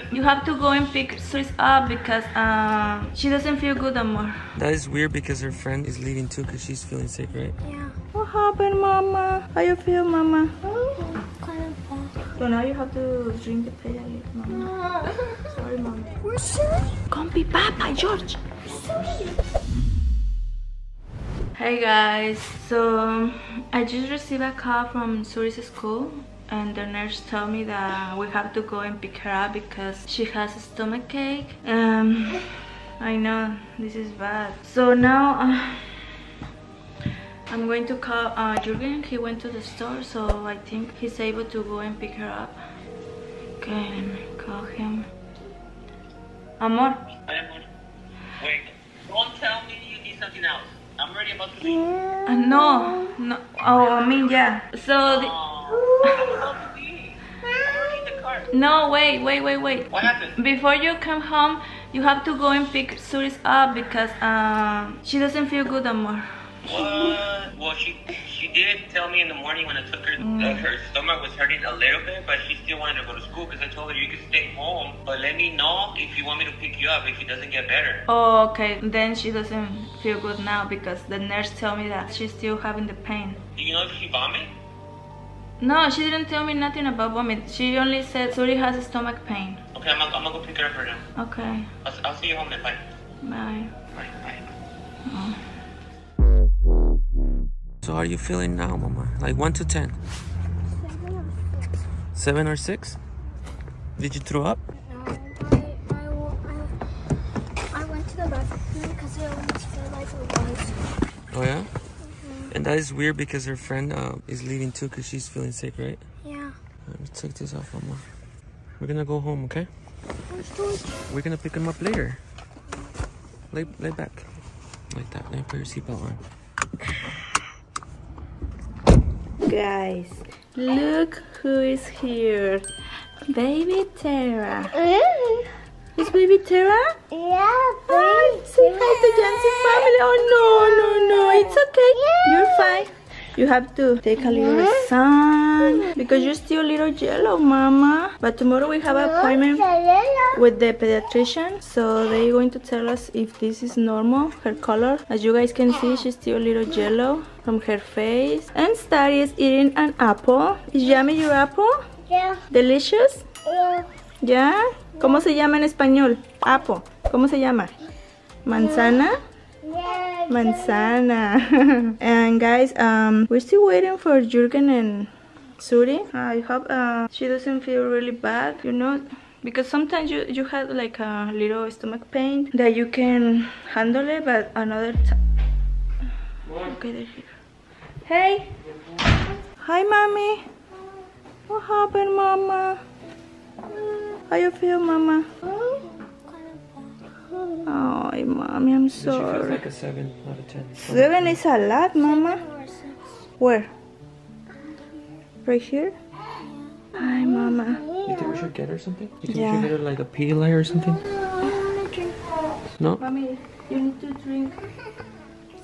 happened? You have to go and pick Swiss up because uh, she doesn't feel good anymore. That is weird because her friend is leaving too because she's feeling sick, right? Yeah. What happened, Mama? How you feel, Mama? Kind of bad. So now you have to drink the Pedialyte, Mama. Sorry, Mama. Where's Suri? Come be Papa, George. Hey guys, so I just received a call from Suri's school and the nurse told me that we have to go and pick her up because she has a stomach ache. Um, I know this is bad. So now uh, I'm going to call uh, Jürgen. He went to the store, so I think he's able to go and pick her up. Okay, let me call him. Amor. Wait, don't tell me you need something else. I'm already about to leave. Uh, no, no. Oh, I mean, yeah. So, no, wait, wait, wait, wait. What happened? Before you come home, you have to go and pick Suris up because um, she doesn't feel good anymore. What? Well, she she did tell me in the morning when I took her that her stomach was hurting a little bit, but she still wanted to go to school because I told her you can stay home, but let me know if you want me to pick you up if it doesn't get better. Oh, okay. Then she doesn't feel good now because the nurse told me that she's still having the pain. Do you know if she vomit? No, she didn't tell me nothing about vomit. She only said Suri has a stomach pain. Okay, I'm gonna, I'm gonna go pick her up right now. Okay, I'll, I'll see you home then. Bye. bye. Bye. Bye. Oh. So how are you feeling now, Mama? Like 1 to 10? 7 or 6? Did you throw up? No, I, I, I, I went to the bathroom because I almost felt like it was. Oh, yeah? And that is weird because her friend uh, is leaving too because she's feeling sick, right? Yeah. Let me take this off, Mama. We're gonna go home, okay? We're gonna pick him up later. Lay, lay back. Like that. Let me put your seatbelt on. Guys, look who is here. Baby Tara. Is baby Tara? Yeah, Hi, say hi to Jancy family. Oh no, no, no, it's okay. You're fine. You have to take a little sun because you're still a little yellow, Mama. But tomorrow we have an appointment with the pediatrician, so they're going to tell us if this is normal, her color. As you guys can see, she's still a little yellow from her face. And Starry is eating an apple. Is yummy your apple? Yeah. Delicious? Yeah. ¿Ya? ¿Cómo se llama en español? Apple. ¿Cómo se llama? Manzana? Manzana. and guys, um, we're still waiting for Jürgen and Suri. I hope uh, she doesn't feel really bad, you know, because sometimes you, you have like a little stomach pain that you can handle it, but another time. Okay, they're here. Hey! Hi, mommy. What happened, mama? How you feel, mama? Oh, mommy, I'm She feels sorry. like a 7 out of 10. Seven is a lot, mama. Where? Right here? Hi, mama. You think we should get her something? You think Yeah. we should get her like a Pedialyte or something? No? Mommy, you need to drink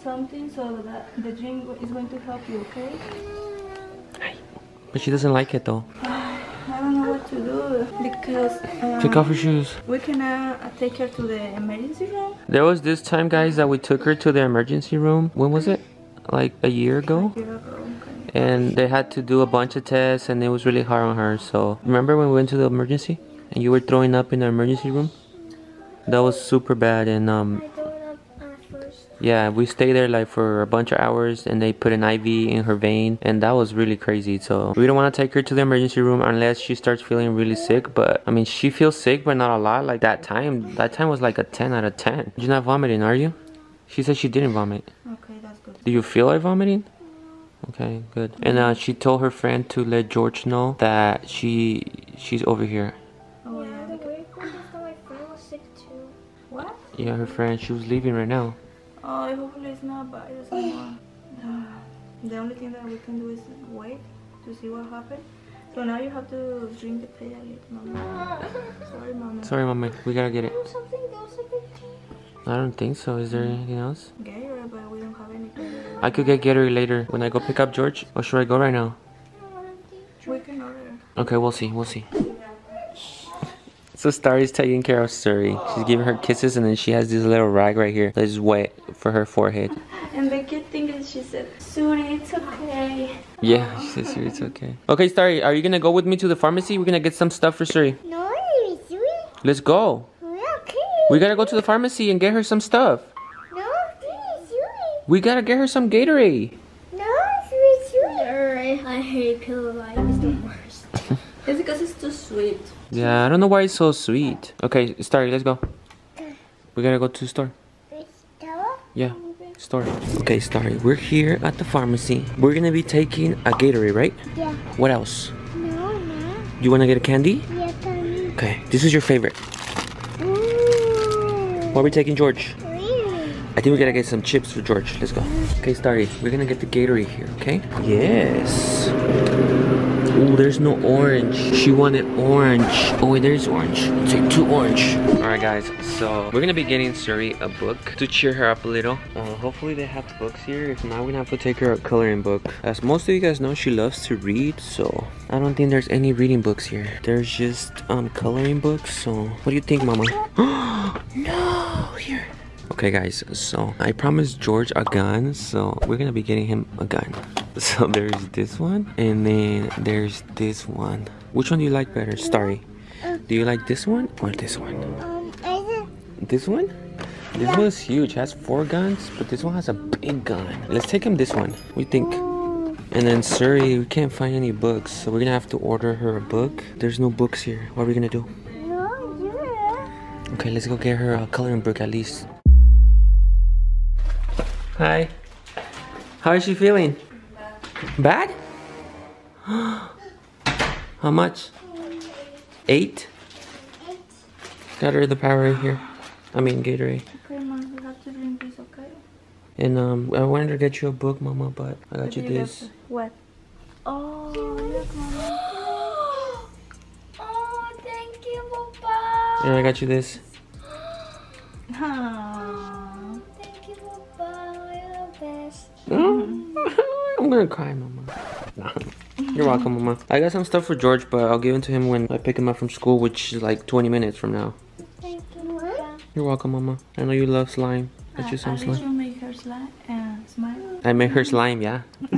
something so that the drink is going to help you, okay? But she doesn't like it though. I don't know what to do because uh, Take off her shoes. we can uh, take her to the emergency room. There was this time, guys, that we took her to the emergency room. When was it? Like a year ago? Here I go, okay. And they had to do a bunch of tests and it was really hard on her. So, remember when we went to the emergency? And you were throwing up in the emergency room? That was super bad. And, um, yeah, we stayed there like for a bunch of hours and they put an IV in her vein. And that was really crazy. So, we don't want to take her to the emergency room unless she starts feeling really sick. But, I mean, she feels sick, but not a lot. Like that time, that time was like a 10 out of 10. You're not vomiting, are you? She said she didn't vomit. Okay, that's good. Do you feel like vomiting? Okay, good. And uh, she told her friend to let George know that she she's over here. Oh, Yeah, the weird part is that friend was sick too. What? Yeah, her friend. She was leaving right now. Oh, hopefully it's not virus anymore. The only thing that we can do is wait to see what happens. So now you have to drink the Pedialyte, mama. Sorry, mama. Sorry, mama. We gotta get it. There was something else I could take. I don't think so. Is there anything else? Gatorade, but we don't have any I could get Gatorade later when I go pick up George. Or should I go right now? We can order. Okay, we'll see. We'll see. So Starry's taking care of Suri. She's giving her kisses and then she has this little rag right here that is wet for her forehead. And the good thing is she said, Suri, it's okay. Yeah, she says Suri, it's okay. Okay, Starry, are you gonna go with me to the pharmacy? We're gonna get some stuff for Suri. No, Sweet. Let's go. Okay. We gotta go to the pharmacy and get her some stuff. No, Sweet. Sweet. We gotta get her some Gatorade. No, Sweet. Sweet. I hate Pedialyte. It's the worst. It's because it's too sweet. Yeah, I don't know why it's so sweet. Okay, Starry, let's go. We gotta go to the store. Yeah, store. Okay, Starry, we're here at the pharmacy. We're gonna be taking a Gatorade, right? Yeah. What else? No, no. You wanna get a candy? Yeah, Tommy. Okay, this is your favorite. Ooh. What are we taking, George? Really? I think we gotta get some chips for George. Let's go. Okay, Starry, we're gonna get the Gatorade here, okay? Yes. Ooh, there's no orange. She wanted orange. Oh, wait, there's orange. Take two orange. Alright, guys, so we're gonna be getting Suri a book to cheer her up a little. Uh, hopefully, they have books here. If not, we're gonna have to take her a coloring book. As most of you guys know, she loves to read, so I don't think there's any reading books here. There's just um coloring books, so what do you think, Mama? no! Here. Okay guys, so I promised George a gun, so we're gonna be getting him a gun. So there's this one, and then there's this one. Which one do you like better, Starry? Do you like this one or this one? Um, This one? This one's huge, has four guns, but this one has a big gun. Let's take him this one. We think. And then Suri, we can't find any books, so we're gonna have to order her a book. There's no books here. What are we gonna do? No. Okay, let's go get her a coloring book at least. Hi. How is she feeling? Bad? How much? Eight? Got her the power right here. I mean Gatorade. Okay, mom, we have to drink this, okay? And um, I wanted to get you a book, Mama, but I got you this. What? Oh, look, mama. Oh, thank you, Papa. And I got you this. Best. Mm-hmm. I'm gonna cry, Mama. Nah. You're welcome, Mama. I got some stuff for George, but I'll give it to him when I pick him up from school, which is like 20 minutes from now. Thank you, Papa. You're welcome, Mama. I know you love slime. Get you some slime. you make her slime and smile. I made her slime, yeah.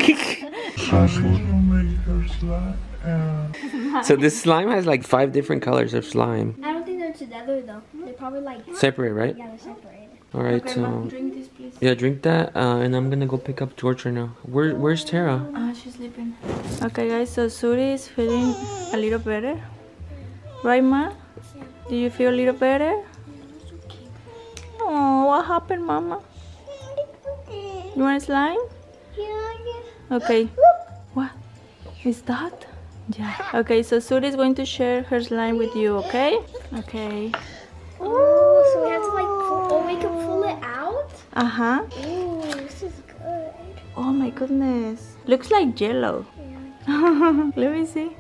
so this slime has like five different colors of slime. I don't think they're together though. They're probably like Separate, right? yeah, they're separated. All right, Okay, mom, so drink this, please. yeah, drink that, uh, and I'm gonna go pick up George right now. Where, where's Tara? Ah, she's sleeping. Okay, guys, so Suri is feeling a little better. Right, Ma? Do you feel a little better? Oh, what happened, Mama? You want slime? Yeah. Okay. What is that? Yeah. Okay, so Suri is going to share her slime with you, okay? Okay. Oh, so we have to like pull, oh, we can pull it out? Uh huh. Ooh, this is good. Oh my goodness. Looks like jello. Let me see.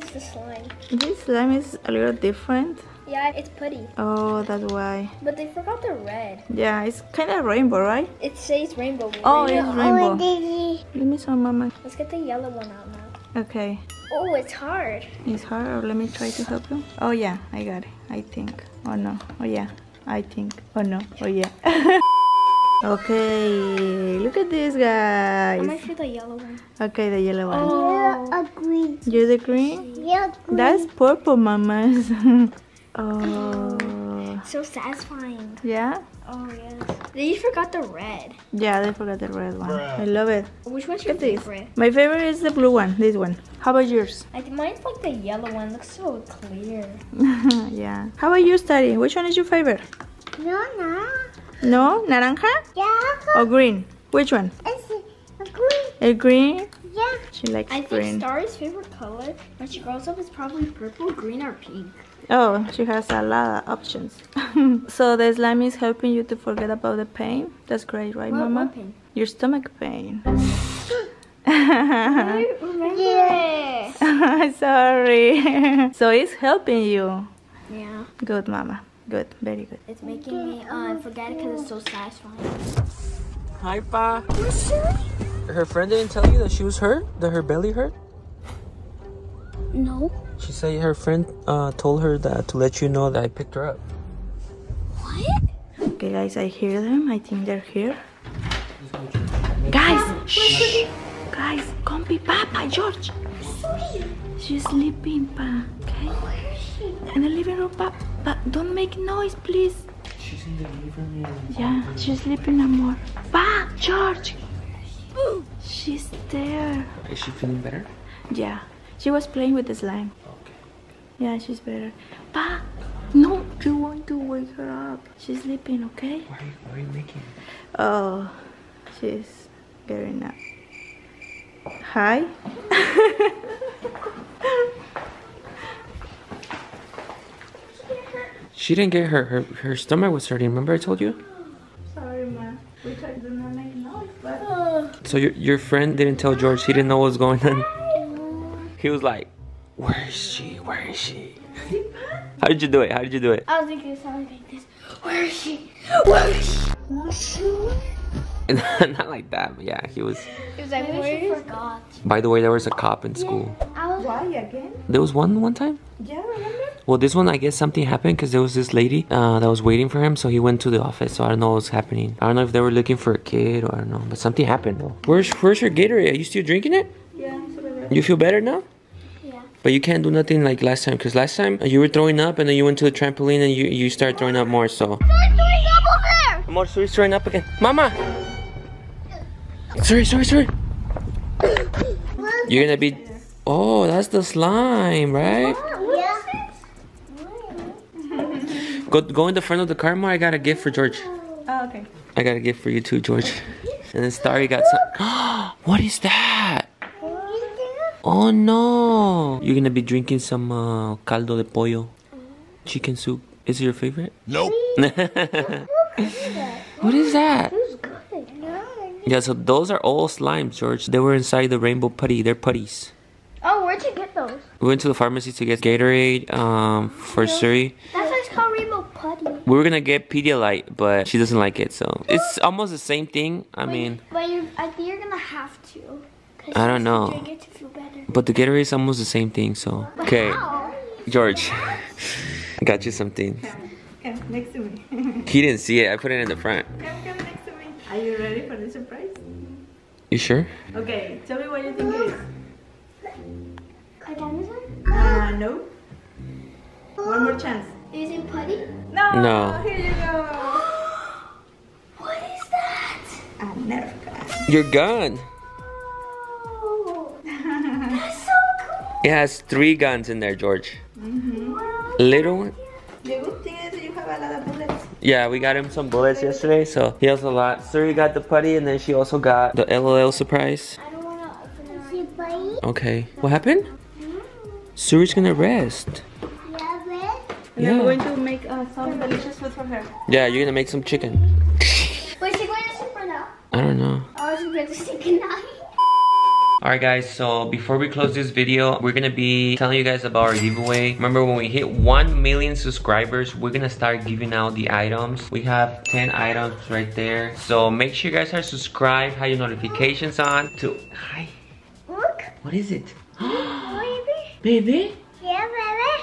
This is slime. This slime is a little different. Yeah, it's putty. Oh, that's why. But they forgot the red. Yeah, it's kind of rainbow, right? It says rainbow. Oh, it's rainbow. Daisy. Let me show mama. Let's get the yellow one out now. Okay. Oh, it's hard. It's hard, let me try to help you. Oh, yeah, I got it. I think. Oh, no. Oh, yeah. I think. Oh, no. Oh, yeah. okay. Look at this, I'm guys. gonna shoot the yellow one. Okay, the yellow one. Oh, a green. You're the green? Yeah, That's purple, mamas. oh. so satisfying. Yeah? Oh yes. They forgot the red. Yeah, they forgot the red one. I love it. Which one's your Look at this. favorite? My favorite is the blue one. This one. How about yours? I think mine's like the yellow one. Looks so clear. yeah. How about you, Starry? Which one is your favorite? No, no. No? Naranja? Yeah, Or green? Which one? it's a green. A green? Yeah. She likes green. I think green. Star's favorite color when she grows up is probably purple, green, or pink. Oh, she has a lot of options. so the slime is helping you to forget about the pain. That's great, right, What- Mama? what pain? Your stomach pain. Remember? Sorry. so it's helping you. yeah. Good, Mama. Good. Very good. It's making me uh, forget it because it's so satisfying. Hi, Pa. Her friend didn't tell you that she was hurt? That her belly hurt? No. She said her friend uh, told her that to let you know that I picked her up. What? Okay, guys, I hear them. I think they're here. Guys, shh. Guys, come be Papa, George. She's sleeping, Pa. Okay? Where is? In the living room, Pa. Pa, don't make noise, please. She's in the living room. Yeah, she's sleeping no more. Pa, George. She's there. Is she feeling better? Yeah, she was playing with the slime. Okay. Yeah, she's better. Pa, no, you want to wake her up. She's sleeping, okay? Why are you, why are you making? Oh, she's getting up. Hi. She didn't get her, her, her stomach was hurting. Remember I told you? Sorry, ma. We tried to not make noise, but. So your, your friend didn't tell George. He didn't know what was going on. He was like, where is she? Where is she? How did you do it? How did you do it? I was thinking something like this. Where is she? Where is she? Where is she? Not like that, but yeah, he was. It was like, where she forgot. By the way, there was a cop in school. I was Why again? There was one one time. Yeah, remember? Well, this one, I guess something happened because there was this lady uh, that was waiting for him, so he went to the office. So I don't know what's happening. I don't know if they were looking for a kid or I don't know, but something happened though. Where's Where's your Gatorade? Are you still drinking it? Yeah, so better. You feel better now? Yeah. But you can't do nothing like last time because last time you were throwing up and then you went to the trampoline and you you started throwing up more. So. I'm throwing up over there. Amor, Suri's throwing up again. Mama! Sorry, sorry, sorry. You're gonna be. Oh, that's the slime, right? Yeah. Go go in the front of the car, more. I got a gift for George. Oh, okay. I got a gift for you too, George. And then Starry got some. what is that? Oh no! You're gonna be drinking some uh, caldo de pollo, chicken soup. Is it your favorite? Nope. What is that? It's good. Yeah, so those are all slimes, George. They were inside the rainbow putty. They're putties. Oh, where'd you get those? We went to the pharmacy to get Gatorade um, for Suri. That's why it's called rainbow putty. We were gonna get Pedialyte, but she doesn't like it, so it's almost the same thing. I mean, but you, I think you're gonna have to. 'cause I don't know. To but the Gatorade is almost the same thing. So okay, How? George, I got you something. Come next to me. He didn't see it. I put it in the front. Come, come next to me. Are you ready for the surprise? You sure? Okay, tell me what you think it is. A dinosaur? Uh, no. One more chance. Is it putty? No. No. Here you go. What is that? A Nerf gun. Your gun. Oh, that's so cool. It has three guns in there, George. Wow. Little one. The good thing is you have a lot of bullets. Yeah, we got him some bullets yesterday, so he has a lot. Suri got the putty, and then she also got the LOL surprise. I don't wanna open it. Is it putty? Okay. What happened? Mm. Suri's gonna rest. Yeah, red. And Yeah. I'm going to make uh, some delicious food for her. Yeah, you're gonna make some chicken. Wait, she going to sleep or not? I don't know. Oh, she's going to sleep tonight. Alright guys, so before we close this video, we're gonna be telling you guys about our giveaway. Remember when we hit 1 million subscribers, we're gonna start giving out the items. We have 10 items right there. So make sure you guys are subscribed, have your notifications on to... Hi, Look, what is it? baby. Baby? Yeah,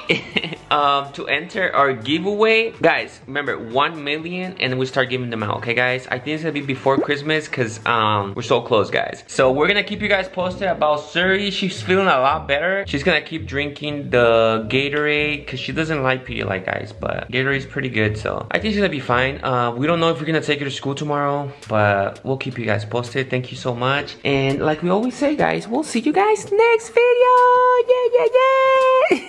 baby. um, to enter our giveaway, guys, remember 1 million and we start giving them out, okay guys? I think it's gonna be before Christmas because um, we're so close, guys. So we're gonna keep you guys posted about Suri. She's feeling a lot better. She's gonna keep drinking the Gatorade because she doesn't like Pedialyte, guys, but Gatorade's pretty good, so I think she's gonna be fine. Uh, we don't know if we're gonna take her to school tomorrow, but we'll keep you guys posted. Thank you so much. And like we always say, guys, we'll see you guys next video. Yeah, yeah, yeah.